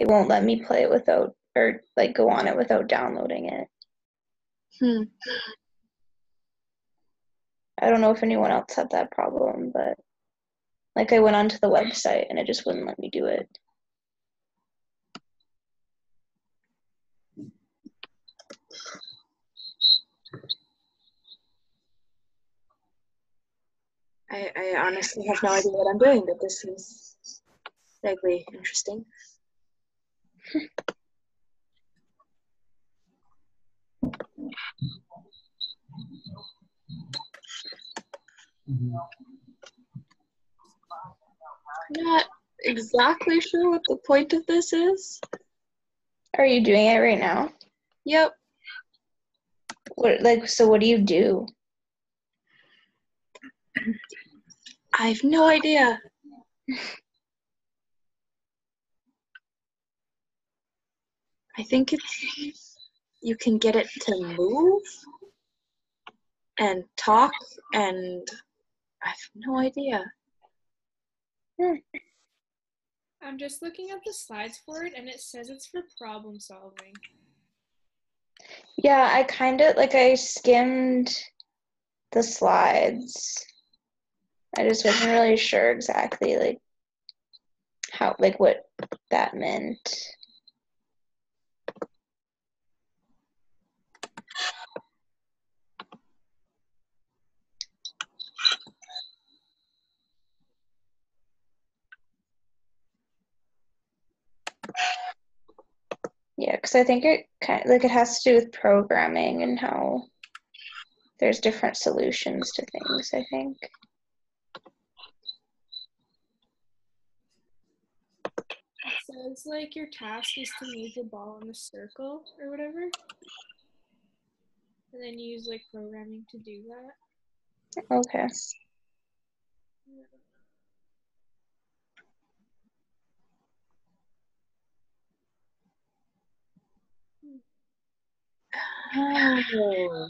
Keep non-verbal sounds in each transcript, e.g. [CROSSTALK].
it won't let me play it without or like go on it without downloading it. Hmm. I don't know if anyone else had that problem, but like I went onto the website and it just wouldn't let me do it. I, I honestly have no idea what I'm doing, but this is vaguely interesting. Not exactly sure what the point of this is. Are you doing it right now? Yep. What like so what do you do? I have no idea. [LAUGHS] I think it's you can get it to move and talk and I have no idea. Hmm. I'm just looking at the slides for it and it says it's for problem solving. Yeah, I kind of like I skimmed the slides. I just wasn't really sure exactly like how like what that meant. Yeah, because I think it kind of, like it has to do with programming and how there's different solutions to things. I think. It says like your task is to move the ball in the circle or whatever. And then you use like programming to do that. Okay. Oh.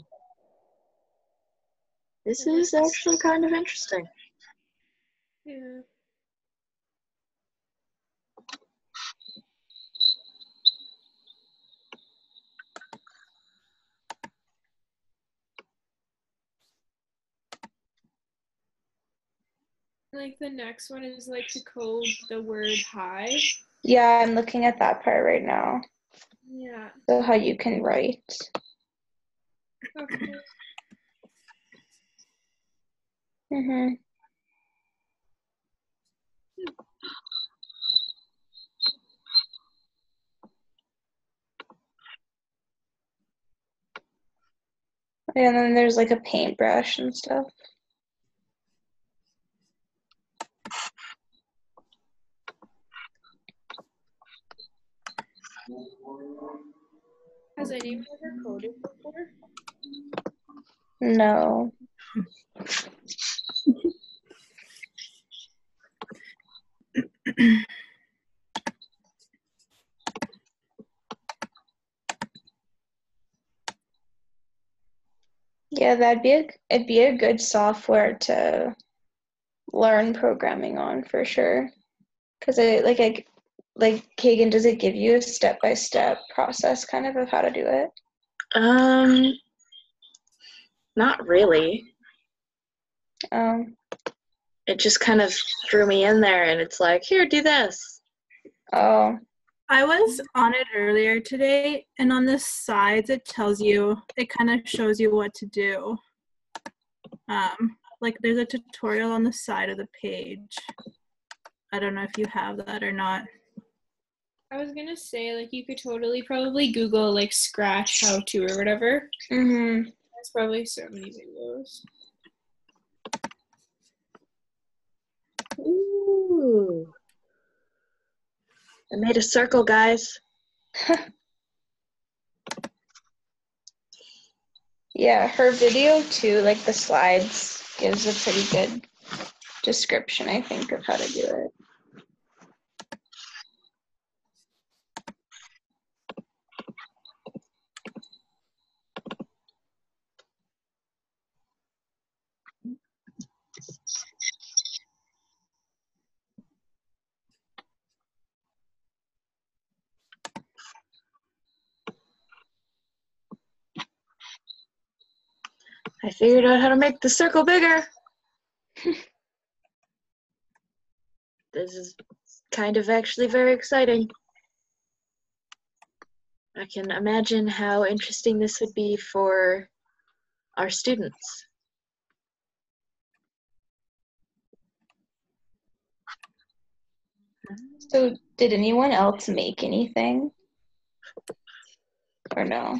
This is actually kind of interesting. Yeah. Like the next one is like to code the word hi. Yeah, I'm looking at that part right now. Yeah. So how you can write. Okay. Mhm. And then there's like a paintbrush and stuff. Has anyone ever coded before? No. Yeah, that'd be a it'd be a good software to learn programming on for sure. Cause it like I like Kaegan, does it give you a step by step process kind of of how to do it? Um, not really. Um, It just kind of threw me in there, and it's like, here, do this. oh, I was on it earlier today, and on the sides it tells you, it kind of shows you what to do. Um, like there's a tutorial on the side of the page. I don't know if you have that or not. I was gonna say like you could totally probably Google like scratch how to or whatever. mm-hmm. There's probably so many videos. Ooh. I made a circle, guys. [LAUGHS] Yeah, her video too, like the slides, gives a pretty good description, I think, of how to do it. I figured out how to make the circle bigger. [LAUGHS] this is kind of actually very exciting. I can imagine how interesting this would be for our students. So, did anyone else make anything? Or no?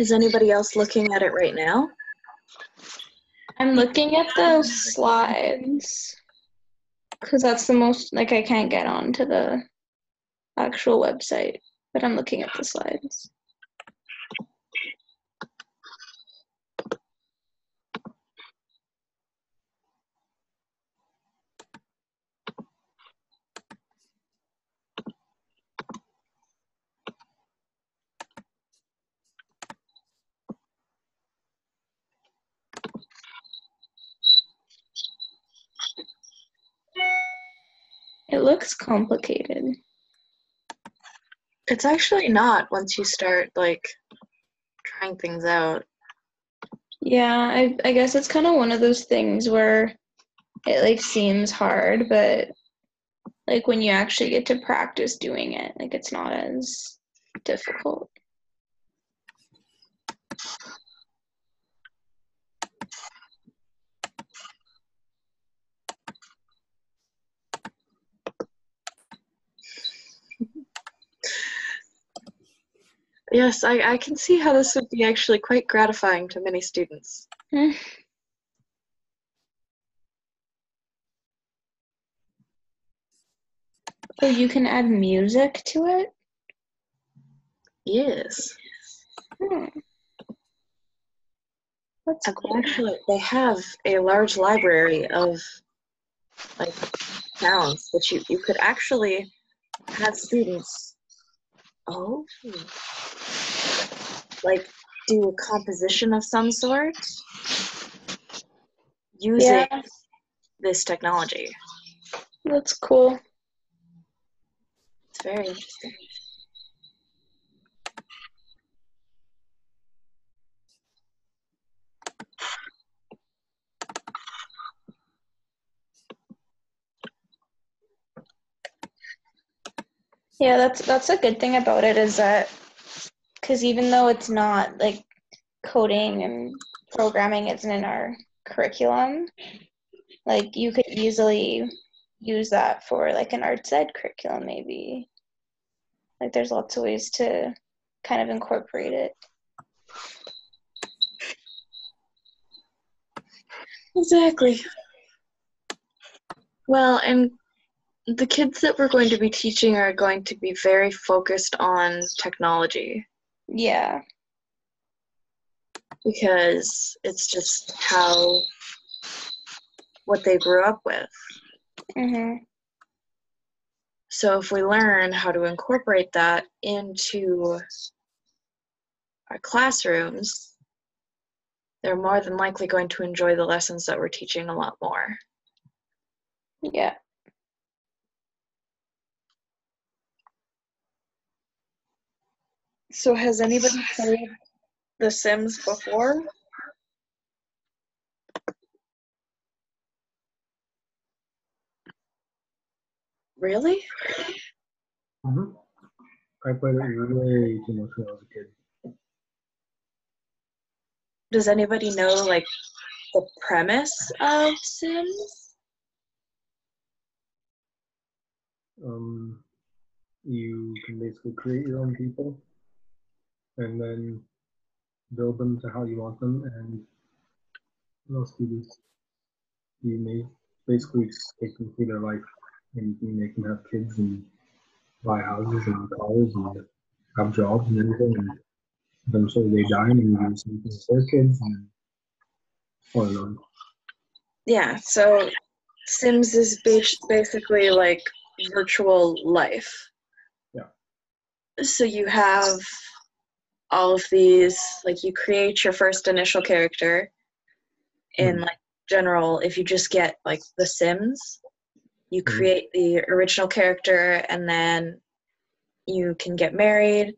Is anybody else looking at it right now? I'm looking at the slides because that's the most like I can't get onto the actual website, but I'm looking at the slides. It looks complicated. It's actually not once you start like trying things out. Yeah, I I guess it's kind of one of those things where it like seems hard, but like when you actually get to practice doing it, like it's not as difficult. Yes, I, I can see how this would be actually quite gratifying to many students. Hmm. Oh, you can add music to it? Yes. Hmm. That's cool. Actually, they have a large library of like sounds that you, you could actually have students oh like do a composition of some sort using Yeah, this technology. that's cool. It's very interesting. Yeah, that's that's a good thing about it is that because even though it's not like coding and programming isn't in our curriculum, like you could easily use that for like an arts ed curriculum maybe. Like there's lots of ways to kind of incorporate it. Exactly. Well, and the kids that we're going to be teaching are going to be very focused on technology Yeah. because it's just how what they grew up with. Mhm. So if we learn how to incorporate that into our classrooms, they're more than likely going to enjoy the lessons that we're teaching a lot more. Yeah. So has anybody [SIGHS] played The Sims before? Really? Mm-hmm. I played it way too much when I was a kid. Does anybody know like the premise of Sims? Um, you can basically create your own people and then build them to how you want them. And what else do you do? You may basically just take them through their life and you make them have kids and buy houses and cars and have jobs and everything. And eventually they die and you something with their kids and on and. Yeah, so Sims is ba- basically like virtual life. Yeah. So you have all of these like you create your first initial character in Mhm. like general if you just get like the sims you Mhm. create the original character and then you can get married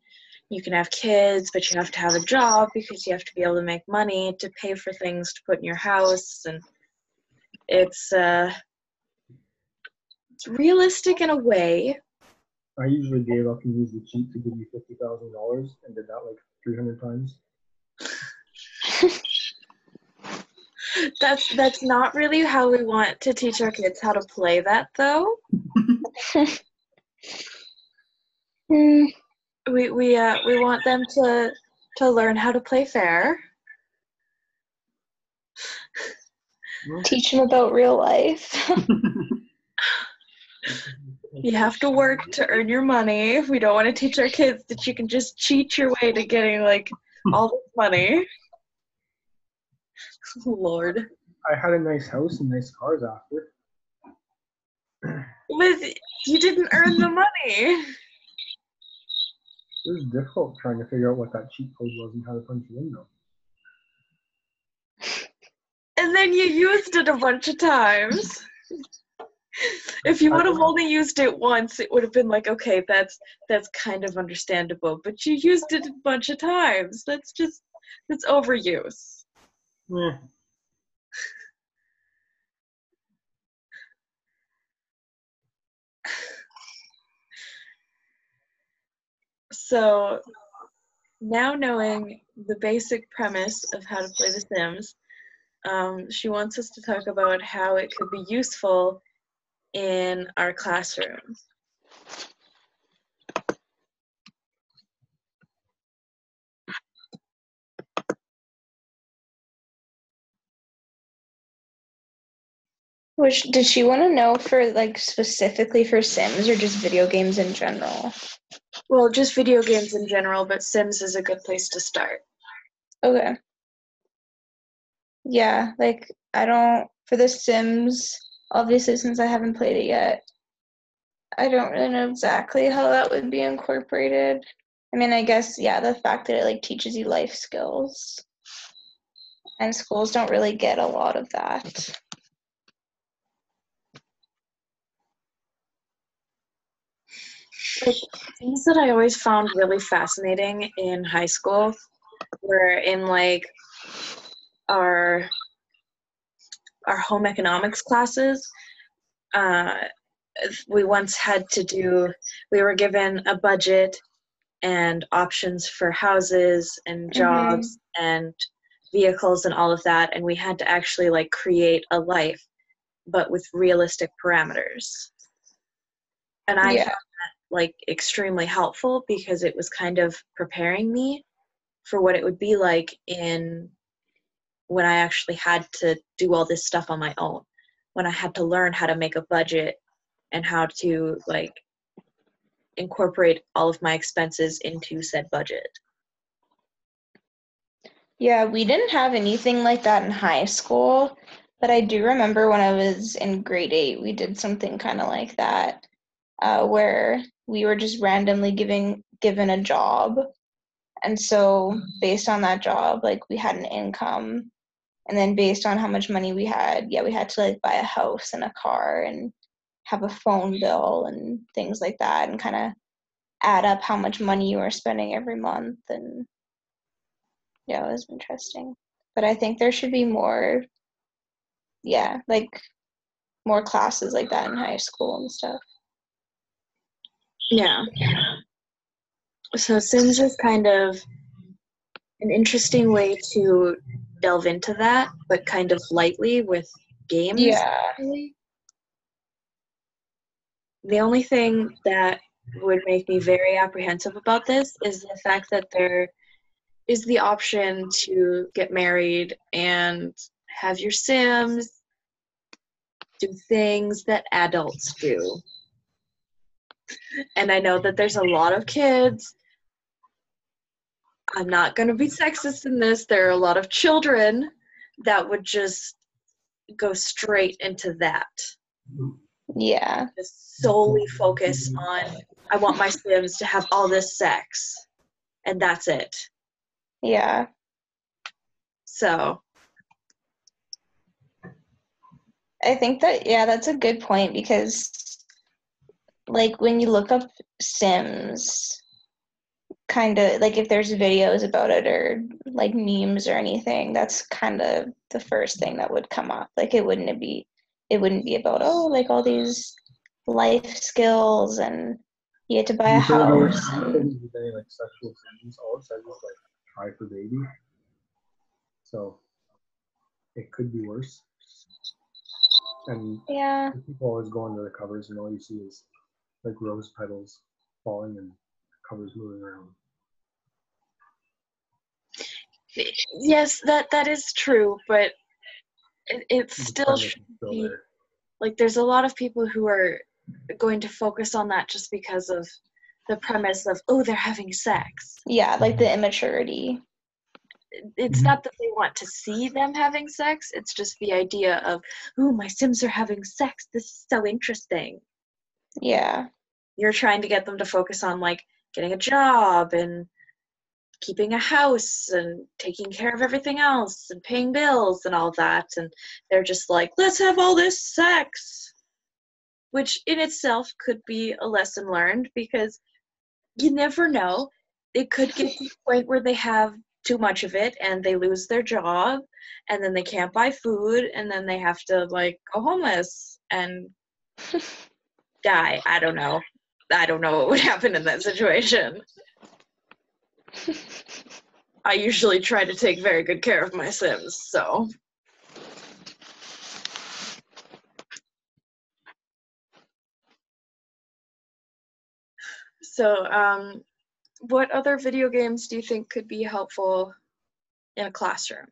you can have kids but you have to have a job because you have to be able to make money to pay for things to put in your house and it's uh it's realistic in a way I usually gave up and used the cheat to give you fifty thousand dollars and did that like three hundred times. [LAUGHS] That's that's not really how we want to teach our kids how to play that though. [LAUGHS] Hmm, We we uh we want them to to learn how to play fair. teach them about real life. [LAUGHS] You have to work to earn your money. We don't want to teach our kids that you can just cheat your way to getting like hmm. all this money. [LAUGHS] Lord. I had a nice house and nice cars after. Liz, you didn't earn the money. It was difficult trying to figure out what that cheat code was and how to punch it in though. And then you used it a bunch of times. [LAUGHS] [LAUGHS] If you would have only used it once, it would have been like, okay, that's that's kind of understandable. But you used it a bunch of times. That's just that's overuse. Eh, [SIGHS] So now knowing the basic premise of how to play The Sims, um, she wants us to talk about how it could be useful in our classroom. Which did she want to know for like specifically for Sims or just video games in general? Well, just video games in general, but Sims is a good place to start. Okay. Yeah, like I don't for The Sims, obviously since I haven't played it yet, I don't really know exactly how that would be incorporated. I mean, I guess yeah, the fact that it like teaches you life skills. And schools don't really get a lot of that. like things that I always found really fascinating in high school were in like our our home economics classes. Uh, we once had to do. We were given a budget and options for houses and jobs and vehicles and all of that, and we had to actually like create a life, but with realistic parameters. And I Yeah. Found that like extremely helpful because it was kind of preparing me for what it would be like in when I actually had to do all this stuff on my own. When I had to learn how to make a budget and how to like incorporate all of my expenses into said budget. Yeah, we didn't have anything like that in high school, but I do remember when I was in grade eight, we did something kind of like that, uh, where we were just randomly giving given a job, and so based on that job, like we had an income, and then based on how much money we had, yeah, we had to like buy a house and a car and have a phone bill and things like that, and kind of add up how much money you were spending every month and yeah, it was interesting. But I think there should be more, yeah, like more classes like that in high school and stuff. Yeah. So Sims is kind of an interesting way to delve into that, but kind of lightly with games. Yeah. really. The only thing that would make me very apprehensive about this is the fact that there is the option to get married and have your Sims do things that adults do. And I know that there's a lot of kids. I'm not going to be sexist in this. There are a lot of children that would just go straight into that Yeah. just solely focus on I want my Sims to have all this sex, and that's it. Yeah. So, I think that yeah, that's a good point because like when you look up Sims kind of like if there's videos about it or like memes or anything, that's kind of the first thing that would come up. Like it wouldn't be it wouldn't be about oh like all these life skills and you get to buy a house. and- things any, like sexual scenes. All it says is like try for baby. So it could be worse. And yeah. people always go under the covers and all you see is like rose petals falling and covers moving around. Yes, that that is true, but it, it's still premise sh- is still be- like there's a lot of people who are going to focus on that just because of the premise of oh they're having sex Yeah, like the immaturity. it's Mhm. not that they want to see them having sex it's just the idea of oh my sims are having sex this is so interesting Yeah. you're trying to get them to focus on like getting a job and keeping a house and taking care of everything else and paying bills and all that. And they're just like let's have all this sex which in itself could be a lesson learned because you never know. It could get to the [LAUGHS] point where they have too much of it and they lose their job and then they can't buy food and then they have to like go homeless and [LAUGHS] die. I don't know. I don't know what would happen in that situation I usually try to take very good care of my Sims, so. So, um, what other video games do you think could be helpful in a classroom?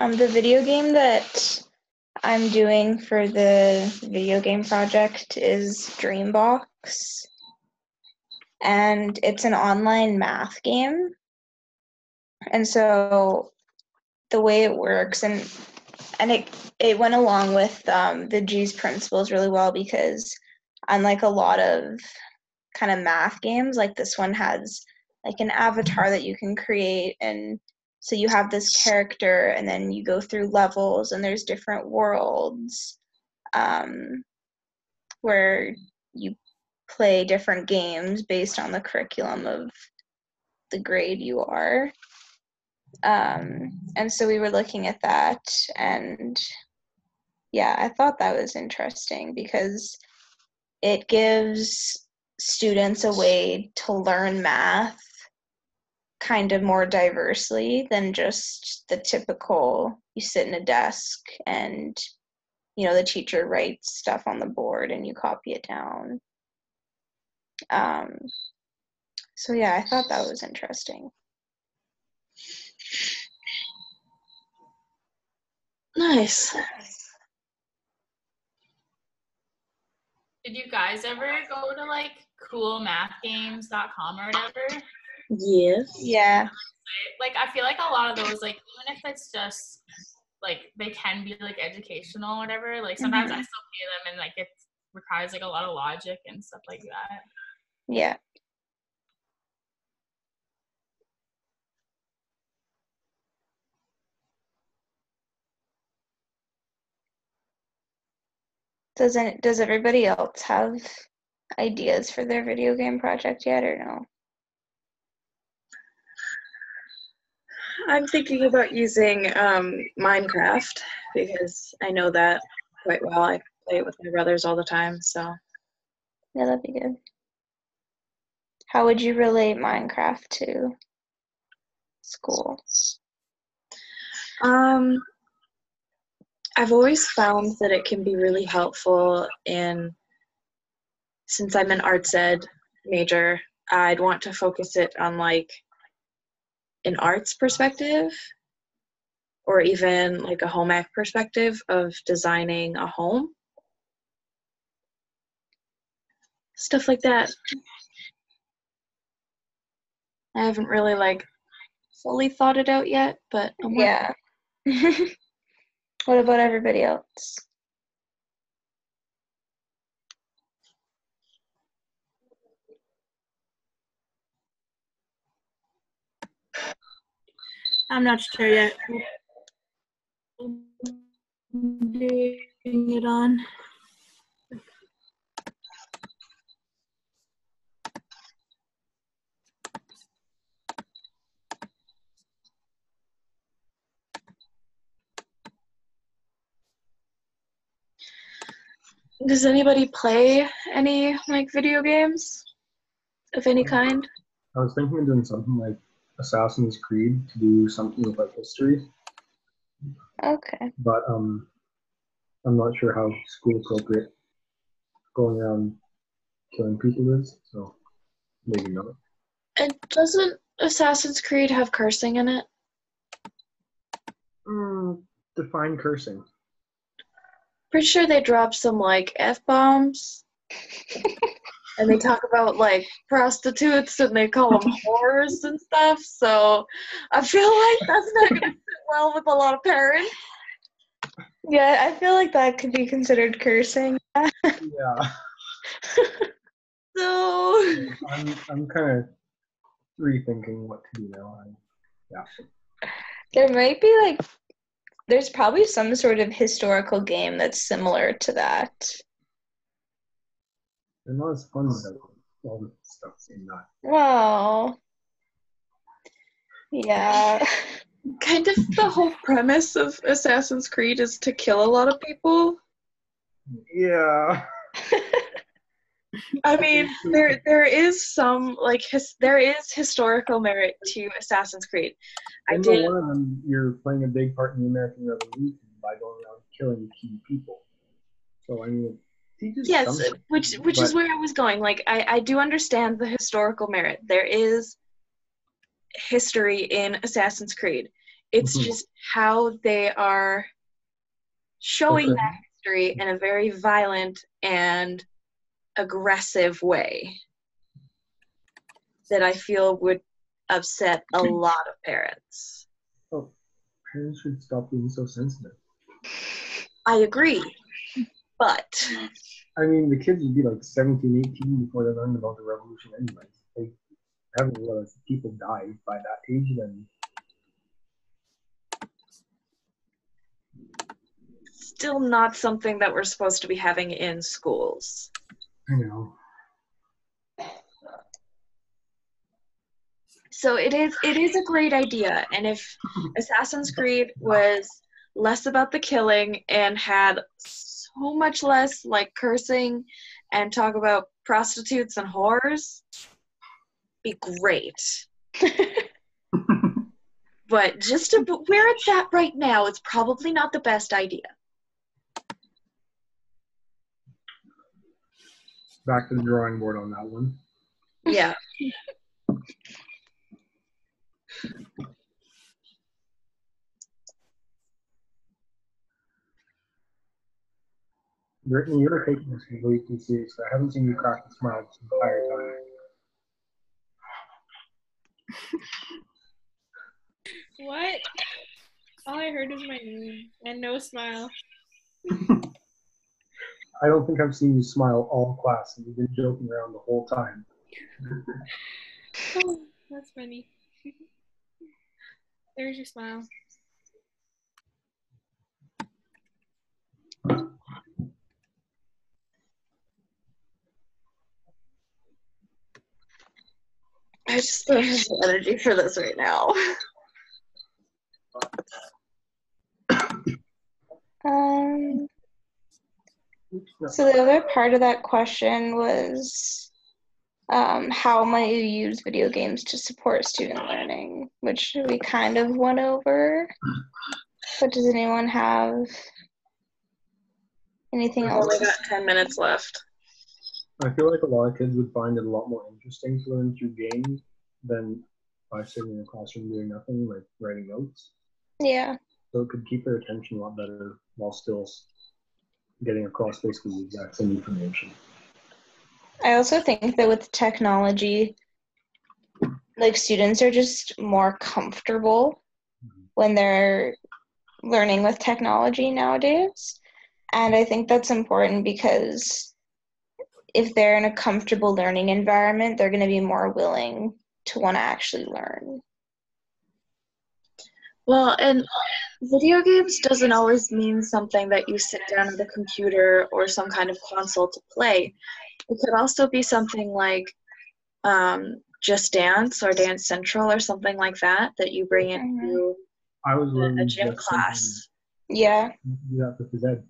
Um, the video game that I'm doing for the video game project is Dreambox. And it's an online math game. And so the way it works and and it it went along with um, the Gee's principles really well because unlike a lot of kind of math games, like this one has like an avatar that you can create and so you have this character and then you go through levels and there's different worlds um, where you play different games based on the curriculum of the grade you are. Um, and so we were looking at that and yeah i thought that was interesting because it gives students a way to learn math kind of more diversely than just the typical you sit in a desk and you know the teacher writes stuff on the board and you copy it down um, so yeah i thought that was interesting Nice. Did you guys ever go to like coolmathgames.com or whatever? Yes. yeah Like I feel like a lot of those, like even if it's just like they can be like educational or whatever, like sometimes I Mhm. still pay them and like it requires like a lot of logic and stuff like that. yeah doesn't does everybody else have ideas for their video game project yet or no I'm thinking about using um, Minecraft because I know that quite well. I play it with my brothers all the time, so. Yeah, that'd be good. How would you relate Minecraft to school? Um, I've always found that it can be really helpful in, since I'm an arts ed major, I'd want to focus it on like an arts perspective or even like a home ec perspective of designing a home. Stuff like that. I haven't really like fully thought it out yet, but I'm Yeah. [LAUGHS] what about everybody else? I'm not sure yet. Doing it on. Does anybody play any like video games of any kind? I was thinking of doing something like Assassin's Creed to do something with like history, Okay. but um, I'm not sure how school appropriate going around killing people is, so maybe not. And doesn't Assassin's Creed have cursing in it? Mm, define cursing. Pretty sure they drop some like f bombs, [LAUGHS] and they talk about like prostitutes and they call them [LAUGHS] whores and stuff. So I feel like that's not gonna sit well with a lot of parents. Yeah, I feel like that could be considered cursing. Yeah, [LAUGHS] So I'm I'm kind of rethinking what to do now. I, yeah, There might be like, there's probably some sort of historical game that's similar to that. They're not as fun as all the stuff in that. Well, yeah. kind of the whole premise of Assassin's Creed is to kill a lot of people. Yeah. [LAUGHS] I mean, there there is some like his, there is historical merit to Assassin's Creed. I In did the one of them, you're playing a big part in the American Revolution by going around killing key people. So I mean, it teaches yes, which which is where I was going. Like I I do understand the historical merit. There is history in Assassin's Creed. It's Mhm. just how they are showing Okay. that history in a very violent and aggressive way that I feel would upset a lot of parents. Oh, parents should stop being so sensitive. I agree. But I mean, the kids would be like 17, 18 before they learned about the revolution anyways. They haven't realized that people died by that age then. still not something that we're supposed to be having in schools. I know. So it is it is a great idea. And if Assassin's Creed was less about the killing and had so much less like cursing and talk about prostitutes and whores, be great. [LAUGHS] But just to, but where it's at right now, it's probably not the best idea. Back to the drawing board on that one. Yeah. [LAUGHS] Brittany, you're taking this too seriously. I haven't seen you crack a smile this entire time. [LAUGHS] What? All I heard was my name and no smile. [LAUGHS] I don't think I've seen you smile all class, and you've been joking around the whole time. [LAUGHS] Oh, that's funny. There's your smile. I just don't have the energy for this right now. Um, so the other part of that question was um, how might you use video games to support student learning, which we kind of went over. But does anyone have anything else? only got 10 minutes left. I feel like a lot of kids would find it a lot more interesting to learn through games than by sitting in a classroom doing nothing, like writing notes. Yeah. So it could keep their attention a lot better while still getting across basically the exact same information. I also think that with technology, like students are just more comfortable mm-hmm. when they're learning with technology nowadays. And I think that's important because if they're in a comfortable learning environment, they're going to be more willing to want to actually learn. Well, and video games doesn't always mean something that you sit down at a computer or some kind of console to play. It could also be something like um, Just Dance or Dance Central or something like that that you bring into I was a, a gym class. Yeah. something to do that for phys ed.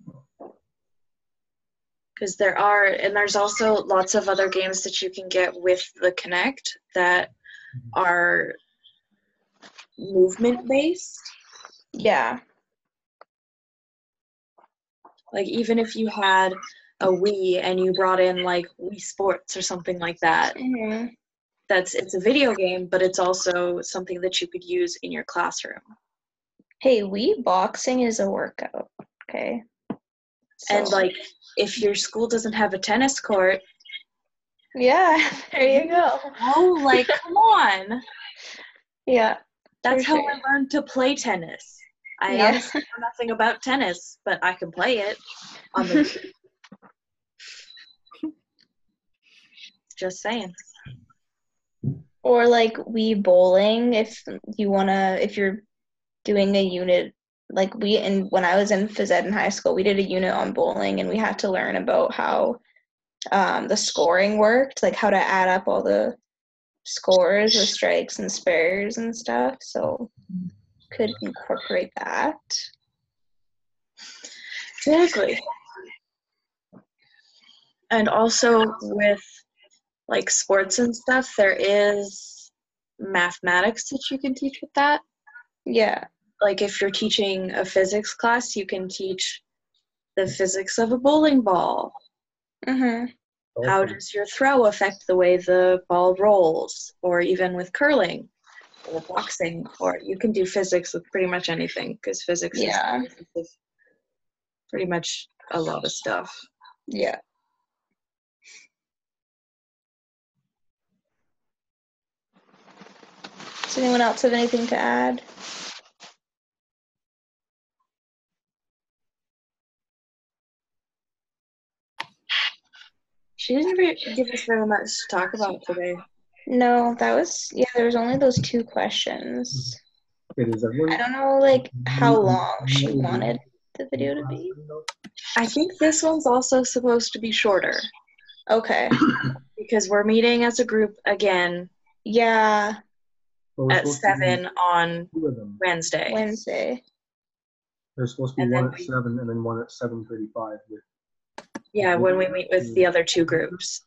Because there are, and there's also lots of other games that you can get with the Kinect that are movement based. Yeah. Like even if you had a Wii and you brought in like Wii Sports or something like that, hmm that's it's a video game, but it's also something that you could use in your classroom. Hey, Wii boxing is a workout. Okay. And like if your school doesn't have a tennis court, yeah, [LAUGHS] there you go. oh like come on. Yeah. That's how sure. I learned to play tennis. I Yeah. honestly know [LAUGHS] nothing about tennis, but I can play it on the [LAUGHS] just saying. Or like Wii bowling if you wanna if you're doing a unit like we and when I was in phys ed in high school, we did a unit on bowling and we had to learn about how um, the scoring worked, like how to add up all the scores with strikes and spares and stuff. So could incorporate that. Exactly. And also with like sports and stuff, there is mathematics that you can teach with that. Yeah. Like if you're teaching a physics class, you can teach the physics of a bowling ball. Mhm. How does your throw affect the way the ball rolls? Or even with curling or boxing, or you can do physics with pretty much anything because physics Yeah. is the basis of pretty much a lot of stuff. Yeah. Does anyone else have anything to add? She didn't really give us very much to talk about today. No, that was yeah, there was only those two questions. Okay, does? I don't know like how long she wanted the video to be. I think this one's also supposed to be shorter Okay. [COUGHS] because we're meeting as a group again Yeah, at supposed to do seven on Two. Wednesday. Wednesday. There's supposed to be And one at we- seven and then one at seven thirty-five with. Yeah, when we meet with the other two mm-hmm. groups.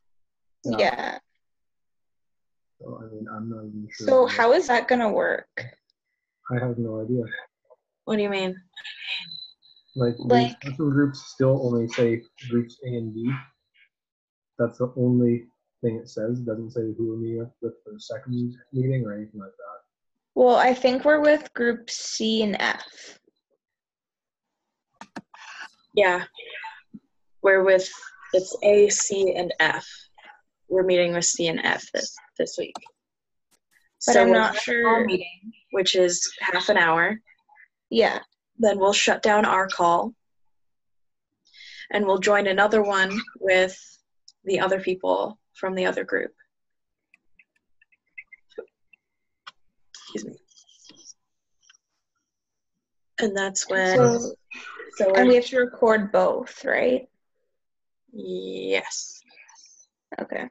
Yeah. Yeah. So, I mean, I'm not even sure. So how is that gonna work? I have no idea. What do you mean? Like, Like- discussion groups still only say groups A and B. That's the only thing it says. It doesn't say who we're meeting with with for the second meeting or anything like that. Well, I think we're with group C and F. Yeah. We're with it's A, C, and F. We're meeting with C and F this this week. But so I'm not sure- call meeting, which is half an hour. Yeah. Then we'll shut down our call. And we'll join another one with the other people from the other group. Excuse me. And that's when So so and we have to record both, right? Yes. Okay.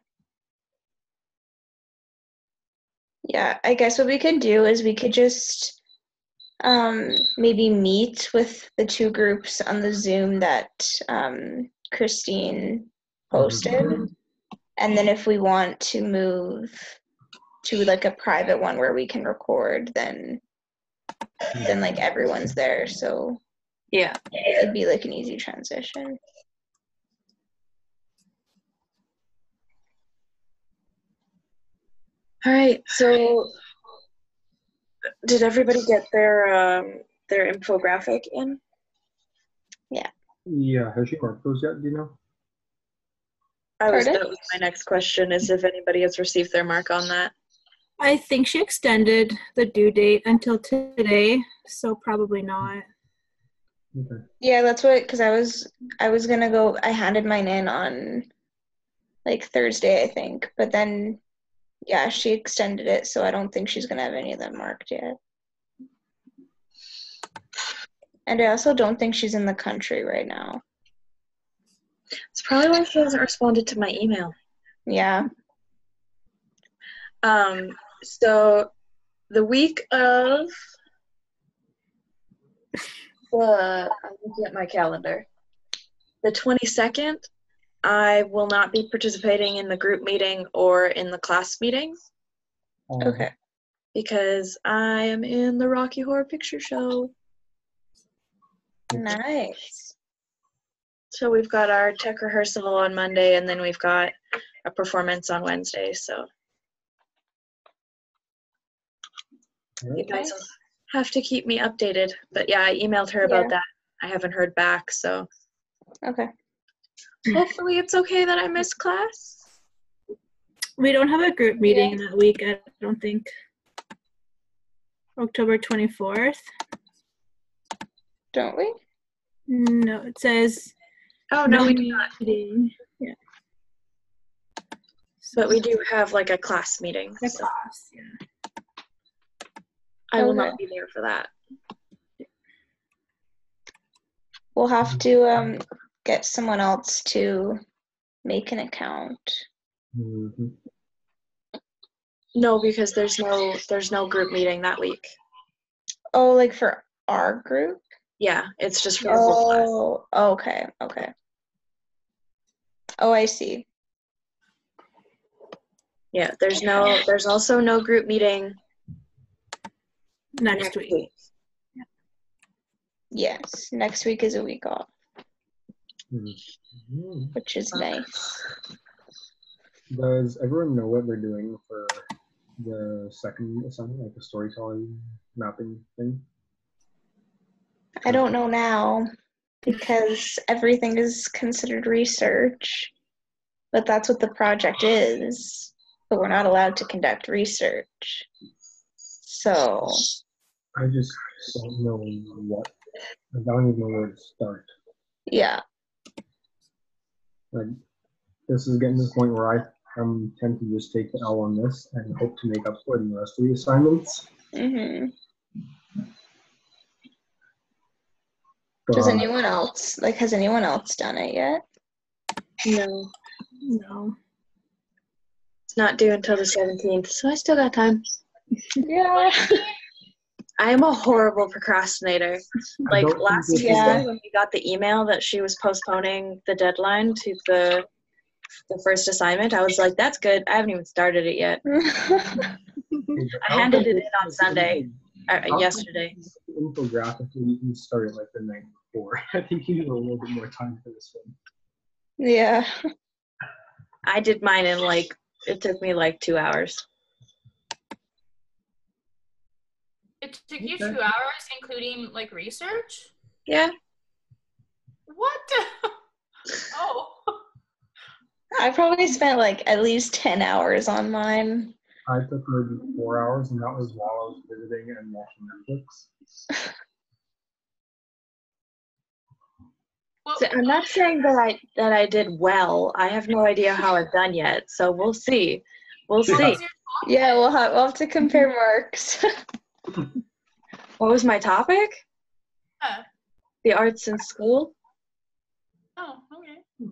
Yeah, I guess what we could do is we could just um, maybe meet with the two groups on the Zoom that um, Christine posted. And then if we want to move to like a private one where we can record, then then like everyone's there. So Yeah. it'd be like an easy transition. All right. So did everybody get their um their infographic in? Yeah, Yeah. has she marked those yet? Do you know? I was Pardon? that was my next question is if anybody has received their mark on that. I think she extended the due date until today, so probably not. Okay. Yeah, that's what because I was I was gonna go. I handed mine in on like Thursday, I think, but then yeah, she extended it, so I don't think she's gonna have any of them marked yet. And I also don't think she's in the country right now. It's probably why she hasn't responded to my email. Yeah. Um, so the week of the I'm looking at my calendar. The 22nd, I will not be participating in the group meeting or in the class meeting Um, Okay. because I am in the Rocky Horror Picture Show. Nice. So we've got our tech rehearsal on Monday and then we've got a performance on Wednesday. So you guys will have to keep me updated. But yeah, I emailed her about Yeah. that. I haven't heard back, so Okay. Hopefully it's okay that I missed class. We don't have a group meeting that week, I don't think. October 24th. Don't we? No, it says Oh no, we do not. meeting. Yeah. But we do have like a class meeting. A So class, yeah. I will Okay. not be there for that. We'll have to um get someone else to make an account. mhm. No, because there's no there's no group meeting that week. Oh, like for our group? Yeah, it's just for the whole class. Oh, okay, okay. Oh, I see. Yeah, there's no there's also no group meeting Next, week. Yes, next week is a week off, Mhm. which is nice. Does everyone know what they're doing for the second assignment, like the storytelling mapping thing? I don't know now because everything is considered research, but that's what the project is. But we're not allowed to conduct research. So, I just don't know what. I don't even know where to start. yeah. Like, this is getting to the point where I um, tend to just take the L on this and hope to make up for it in the rest of the assignments. hmm Does Um, anyone else like has anyone else done it yet? No. No. It's not due until the 17th, so I still got time. Yeah. [LAUGHS] [LAUGHS] I am a horrible procrastinator. [LAUGHS] Like last this is- Tuesday Yeah. when we got the email that she was postponing the deadline to the the first assignment, I was like, "That's good. I haven't even started it yet." [LAUGHS] I handed it in on Sunday, uh, yesterday. Infographic, you can start it like the night before. [LAUGHS] I think you need a little bit more time for this one. yeah. I did mine in like it took me like two hours. It took you Okay. two hours, including like research. Yeah. What? [LAUGHS] oh. I probably spent like at least 10 hours on mine. I took maybe four hours, and that was while I was visiting and watching Netflix. So I'm not saying that I that I did well. I have no idea how I've done yet, so we'll see. We'll see. Yeah, we'll have, we'll have to compare marks. [LAUGHS] What was my topic? The arts in school. Oh, okay.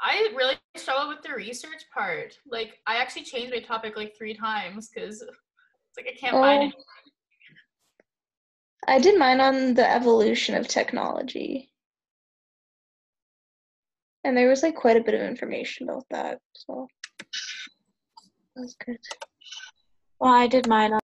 I really struggle with the research part. Like, I actually changed my topic like three times because it's like I can't find Oh. it. I did mine on the evolution of technology. And there was like quite a bit of information about that. So that was good. Well, I did mine on